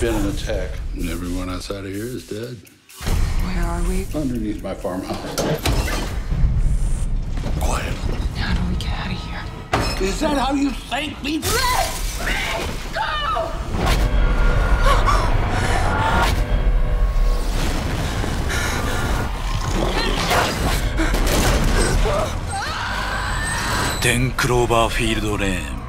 been an attack. And everyone outside of here is dead. Where are we? Underneath my farmhouse. Quiet. How do we get out of here? Is that how you thank me? Let me Ten テンクローバーフィールドレーン